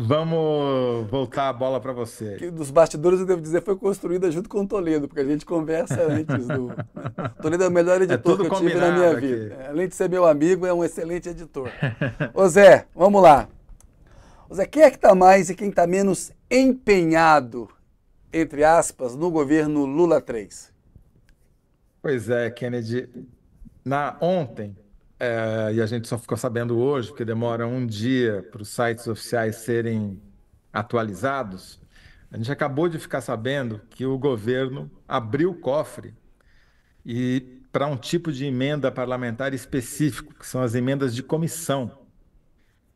Vamos voltar a bola para você. Que dos bastidores, eu devo dizer, foi construída junto com o Toledo, porque a gente conversa antes do. Toledo é o melhor editor é que eu tive na minha aqui. vida. É, além de ser meu amigo, é um excelente editor. Ô Zé, vamos lá. Ô Zé, quem é que está mais e quem está menos empenhado, entre aspas, no governo Lula 3? Pois é, Kennedy. Na, ontem, é, e a gente só ficou sabendo hoje, porque demora um dia para os sites oficiais serem atualizados. A gente acabou de ficar sabendo que o governo abriu o cofre e para um tipo de emenda parlamentar específico, que são as emendas de comissão.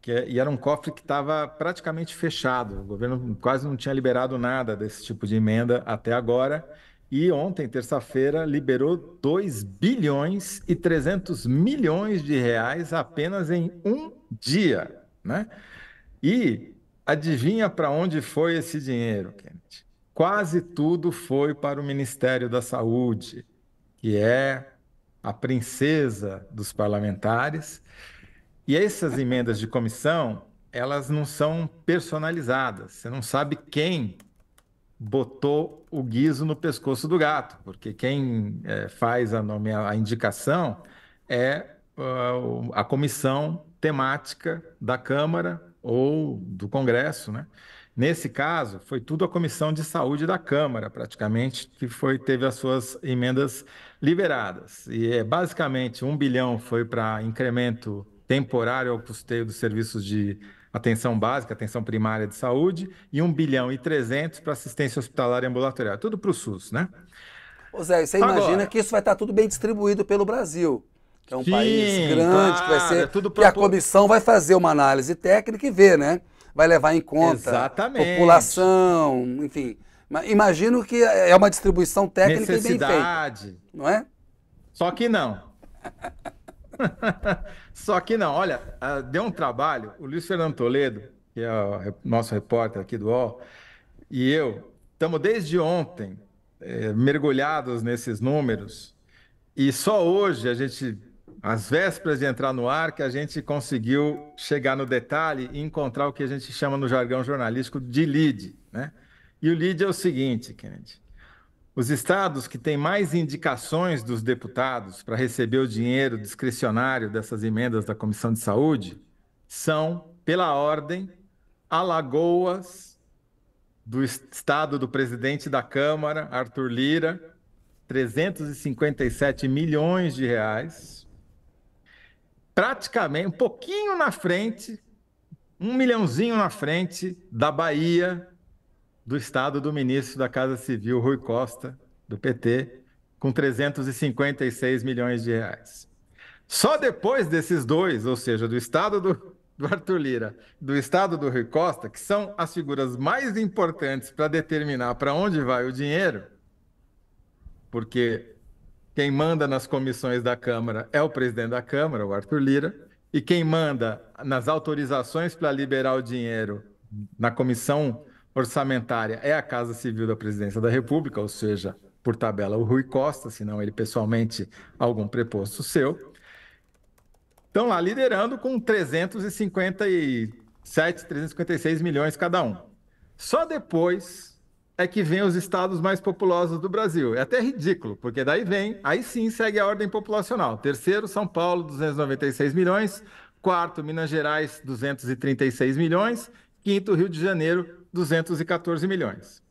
Que é, e era um cofre que estava praticamente fechado. O governo quase não tinha liberado nada desse tipo de emenda até agora. E ontem, terça-feira, liberou 2 bilhões e 300 milhões de reais apenas em um dia, né? E adivinha para onde foi esse dinheiro, Kenneth? Quase tudo foi para o Ministério da Saúde, que é a princesa dos parlamentares. E essas emendas de comissão, elas não são personalizadas. Você não sabe quem botou o guiso no pescoço do gato, porque quem é, faz a, nome, a indicação é uh, a comissão temática da Câmara ou do Congresso, né? Nesse caso, foi tudo a Comissão de Saúde da Câmara, praticamente, que foi, teve as suas emendas liberadas. E é, basicamente, um bilhão foi para incremento temporário ao custeio dos serviços de atenção básica, atenção primária de saúde, e 1 bilhão e 300 para assistência hospitalar e ambulatorial. Tudo para o SUS, né? Ô Zé, você Agora, imagina que isso vai estar tudo bem distribuído pelo Brasil, que é um sim, país grande, claro, que vai ser. É tudo que a comissão vai fazer uma análise técnica e ver, né? Vai levar em conta Exatamente. população, enfim. Imagino que é uma distribuição técnica e bem feita. Não é? Só que não. Só que não, olha, deu um trabalho. O Luiz Fernando Toledo, que é o nosso repórter aqui do UOL, e eu estamos desde ontem é, mergulhados nesses números. E só hoje a gente, às vésperas de entrar no ar, que a gente conseguiu chegar no detalhe e encontrar o que a gente chama no jargão jornalístico de lead, né? E o lead é o seguinte, Kennedy. Os estados que têm mais indicações dos deputados para receber o dinheiro discricionário dessas emendas da Comissão de Saúde são, pela ordem, Alagoas, do estado do presidente da Câmara, Arthur Lira, 357 milhões de reais. Praticamente, um pouquinho na frente, um milhãozinho na frente da Bahia, do estado do ministro da Casa Civil, Rui Costa, do PT, com 356 milhões de reais. Só depois desses dois, ou seja, do estado do, do Arthur Lira, do estado do Rui Costa, que são as figuras mais importantes para determinar para onde vai o dinheiro, porque quem manda nas comissões da Câmara é o presidente da Câmara, o Arthur Lira, e quem manda nas autorizações para liberar o dinheiro na comissão orçamentária é a Casa Civil da Presidência da República, ou seja, por tabela o Rui Costa, se não ele pessoalmente algum preposto seu. Estão lá liderando com 357, 356 milhões cada um. Só depois é que vem os estados mais populosos do Brasil. É até ridículo, porque daí vem, aí sim segue a ordem populacional. Terceiro, São Paulo, 296 milhões. Quarto, Minas Gerais, 236 milhões. Quinto, Rio de Janeiro, 214 milhões.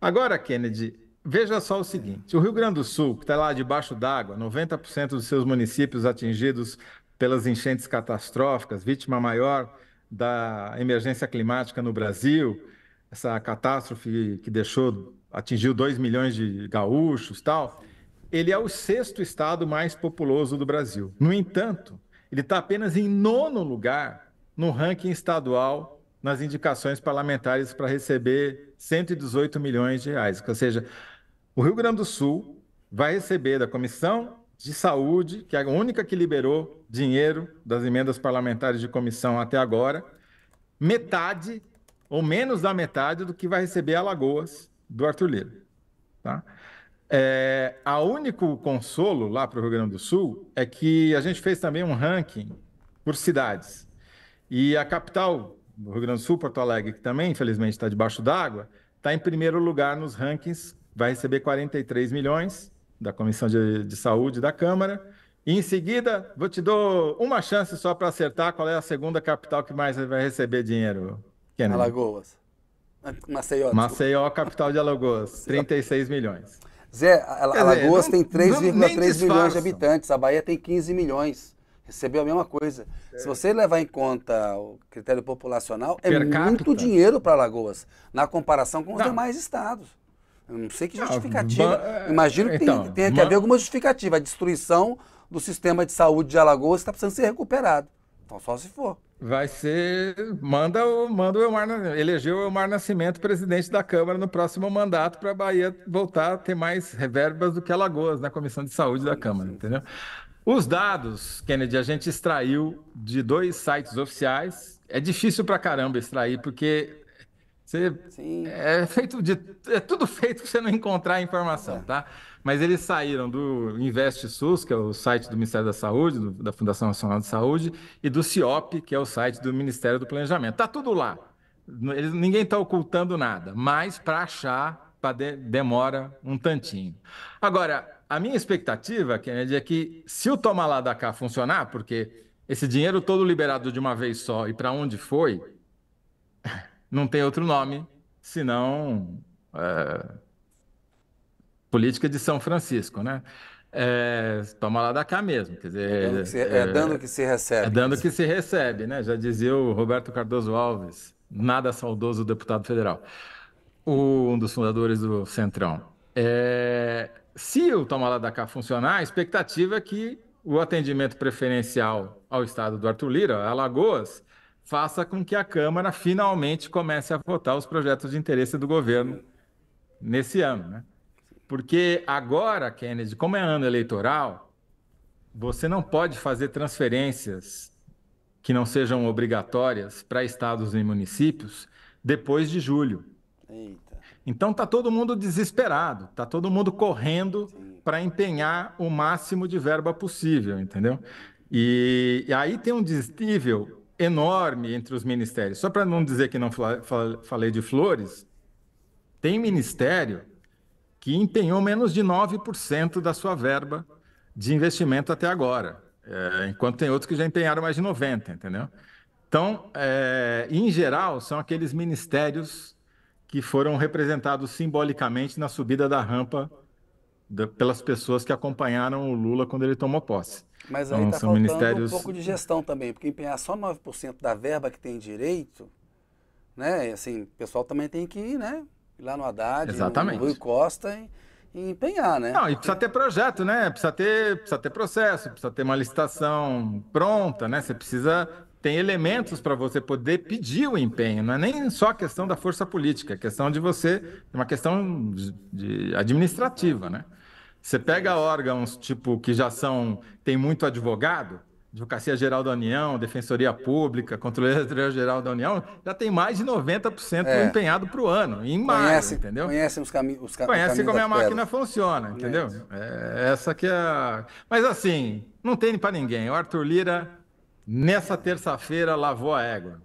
Agora, Kennedy, veja só o seguinte: o Rio Grande do Sul, que está lá debaixo d'água, 90% dos seus municípios atingidos pelas enchentes catastróficas, vítima maior da emergência climática no Brasil, essa catástrofe que deixou, atingiu 2 milhões de gaúchos tal, ele é o sexto estado mais populoso do Brasil. No entanto, ele está apenas em nono lugar no ranking estadual nas indicações parlamentares para receber 118 milhões de reais. Ou seja, o Rio Grande do Sul vai receber da Comissão de Saúde, que é a única que liberou dinheiro das emendas parlamentares de comissão até agora, metade ou menos da metade do que vai receber Alagoas do Arthur Lira. Tá? É, a único consolo lá para o Rio Grande do Sul é que a gente fez também um ranking por cidades. E a capital Rio Grande do Sul, Porto Alegre, que também, infelizmente, está debaixo d'água, está em primeiro lugar nos rankings, vai receber 43 milhões da Comissão de, de Saúde da Câmara. E em seguida, vou te dar uma chance só para acertar qual é a segunda capital que mais vai receber dinheiro. Kennedy. Alagoas. Maceió. Maceió, capital de Alagoas, 36 milhões. Zé, Alagoas dizer, tem 3,3 milhões de habitantes, a Bahia tem 15 milhões. Recebeu a mesma coisa. É. Se você levar em conta o critério populacional, é muito dinheiro para Alagoas, na comparação com os não. demais estados. Eu não sei que justificativa. Não, Imagino que então, tem, tenha que haver alguma justificativa. A destruição do sistema de saúde de Alagoas está precisando ser recuperado. Então, só se for. Vai ser. Manda o, manda o Elmar. Elegeu o Elmar Nascimento presidente da Câmara no próximo mandato para a Bahia voltar a ter mais reverbas do que Alagoas na Comissão de Saúde da Câmara, entendeu? Os dados, Kennedy, a gente extraiu de dois sites oficiais. É difícil para caramba extrair, porque você é feito de. É tudo feito para você não encontrar a informação, é. tá? Mas eles saíram do InvestSUS, que é o site do Ministério da Saúde, do, da Fundação Nacional de Saúde, e do CIOP, que é o site do Ministério do Planejamento. Tá tudo lá. Eles, ninguém está ocultando nada, mas para achar de, demora um tantinho. Agora, a minha expectativa, Kennedy, é que se o Toma lá da cá funcionar, porque esse dinheiro todo liberado de uma vez só e para onde foi, não tem outro nome senão é, política de São Francisco, né? É, toma lá da cá mesmo, quer dizer, é dando que se, é, é dando que se recebe. É dando que se recebe, né? Já dizia o Roberto Cardoso Alves, nada saudoso deputado federal, o, um dos fundadores do Centrão. É, se o toma da cá funcionar, a expectativa é que o atendimento preferencial ao estado do Arthur Lira, Alagoas, faça com que a Câmara finalmente comece a votar os projetos de interesse do governo nesse ano, né? Porque agora, Kennedy, como é ano eleitoral, você não pode fazer transferências que não sejam obrigatórias para estados e municípios depois de julho. Eita. Então tá todo mundo desesperado, tá todo mundo correndo para empenhar o máximo de verba possível, entendeu? E, e aí tem um desnível enorme entre os ministérios. Só para não dizer que não falei de flores, tem ministério que empenhou menos de 9% da sua verba de investimento até agora, é, enquanto tem outros que já empenharam mais de 90%, entendeu? Então, é, em geral, são aqueles ministérios que foram representados simbolicamente na subida da rampa da, pelas pessoas que acompanharam o Lula quando ele tomou posse. Mas aí está então, faltando ministérios... um pouco de gestão também, porque empenhar só 9% da verba que tem direito, né? Assim, o pessoal também tem que ir, né? Ir lá no Haddad, Exatamente. no Rui Costa e, e, empenhar, né? Não, e precisa ter projeto, né? Precisa ter, precisa ter processo, precisa ter uma licitação pronta, né? Você precisa tem elementos para você poder pedir o empenho. Não é nem só a questão da força política, é questão de você, é uma questão de administrativa, né? Você pega órgãos tipo que já são tem muito advogado, Advocacia Geral da União, Defensoria Pública, Controladoria Geral da União, já tem mais de 90% é. empenhado para o ano, em maio, entendeu? Conhecem os, cami os caminhos. Conhece como a máquina funciona, entendeu? É, essa que é a... Mas assim, não tem para ninguém. O Arthur Lira, nessa terça-feira, lavou a égua.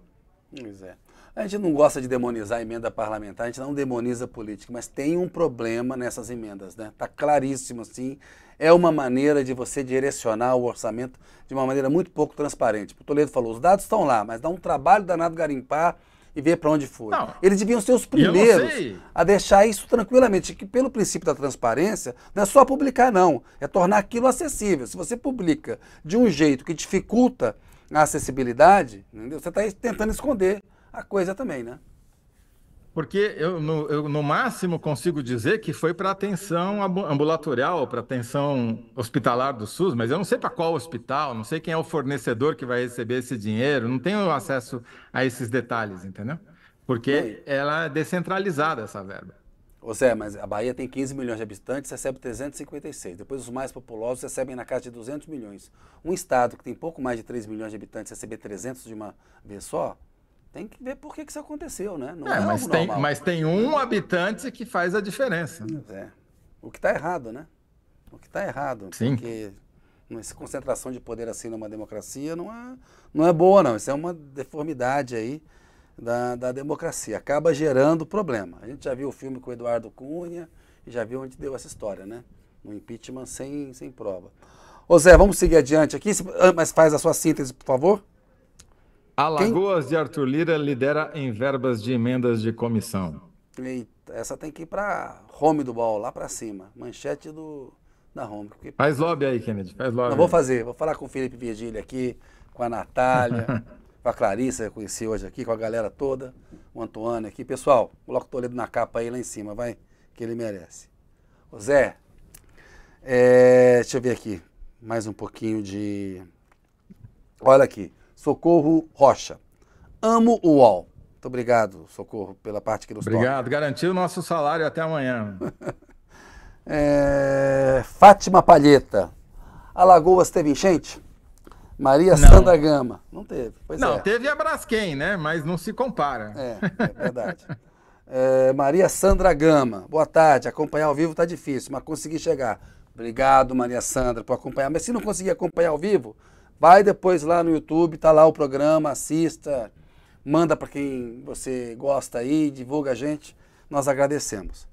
Pois é. A gente não gosta de demonizar a emenda parlamentar, a gente não demoniza a política, mas tem um problema nessas emendas, né? Está claríssimo, assim. É uma maneira de você direcionar o orçamento de uma maneira muito pouco transparente. O Toledo falou, os dados estão lá, mas dá um trabalho danado garimpar e ver para onde foi. Não, Eles deviam ser os primeiros a deixar isso tranquilamente, que pelo princípio da transparência, não é só publicar não, é tornar aquilo acessível. Se você publica de um jeito que dificulta a acessibilidade, entendeu? você está tentando esconder a coisa também, né? Porque eu no, eu, no máximo, consigo dizer que foi para atenção ambulatorial, para atenção hospitalar do SUS, mas eu não sei para qual hospital, não sei quem é o fornecedor que vai receber esse dinheiro, não tenho acesso a esses detalhes, entendeu? Porque ela é descentralizada, essa verba. Ô Zé, mas a Bahia tem 15 milhões de habitantes, recebe 356. Depois os mais populosos recebem na casa de 200 milhões. Um estado que tem pouco mais de 3 milhões de habitantes receber 300 de uma vez só, tem que ver por que, que isso aconteceu, né? Não é, é mas, tem, mas tem um habitante que faz a diferença. É. O que está errado, né? O que está errado. Sim. Porque essa concentração de poder assim numa democracia não é, não é boa, não. Isso é uma deformidade aí da, da democracia. Acaba gerando problema. A gente já viu o filme com o Eduardo Cunha e já viu onde deu essa história, né? No impeachment sem, sem prova. Ô Zé, vamos seguir adiante aqui, ah, mas faz a sua síntese, por favor. Alagoas Quem? de Arthur Lira lidera em verbas de emendas de comissão. Eita, essa tem que ir para home do ball, lá para cima. Manchete do, da home. Porque... Faz lobby aí, Kennedy, faz lobby. Não, vou fazer, vou falar com o Felipe Virgílio aqui, com a Natália, com a Clarissa, eu conheci hoje aqui, com a galera toda, o Antônio aqui. Pessoal, coloca o Toledo na capa aí lá em cima, vai, que ele merece. Ô Zé, é, deixa eu ver aqui, mais um pouquinho de... Olha aqui. Socorro Rocha. Amo o UOL. Muito obrigado, Socorro, pela parte que nos Obrigado. Toca. Garantiu o nosso salário até amanhã. é... Fátima Palheta. Alagoas teve enchente? Maria não. Sandra Gama. Não teve. Pois não, é. teve a Braskem, né? Mas não se compara. É, é verdade. é, Maria Sandra Gama. Boa tarde. Acompanhar ao vivo está difícil, mas consegui chegar. Obrigado, Maria Sandra, por acompanhar. Mas se não conseguir acompanhar ao vivo, Vai depois lá no YouTube, tá lá o programa, assista, manda para quem você gosta aí, divulga a gente. Nós agradecemos.